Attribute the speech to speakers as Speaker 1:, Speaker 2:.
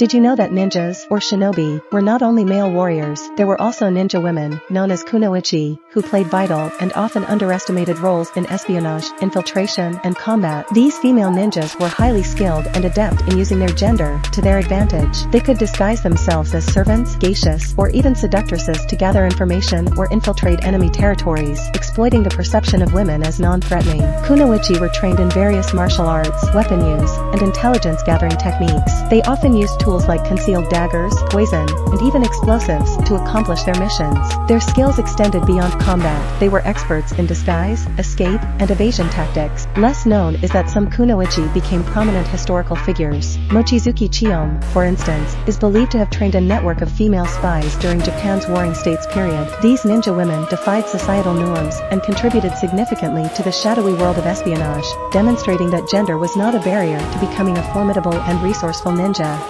Speaker 1: Did you know that ninjas, or shinobi, were not only male warriors, there were also ninja women, known as kunoichi, who played vital and often underestimated roles in espionage, infiltration, and combat. These female ninjas were highly skilled and adept in using their gender to their advantage. They could disguise themselves as servants, geishas, or even seductresses to gather information or infiltrate enemy territories, exploiting the perception of women as non-threatening. Kunoichi were trained in various martial arts, weapon use, and intelligence gathering techniques. They often used tools like concealed daggers, poison, and even explosives to accomplish their missions. Their skills extended beyond combat. They were experts in disguise, escape, and evasion tactics. Less known is that some kunoichi became prominent historical figures. Mochizuki Chiyome, for instance, is believed to have trained a network of female spies during Japan's Warring States period. These ninja women defied societal norms and contributed significantly to the shadowy world of espionage, demonstrating that gender was not a barrier to becoming a formidable and resourceful ninja.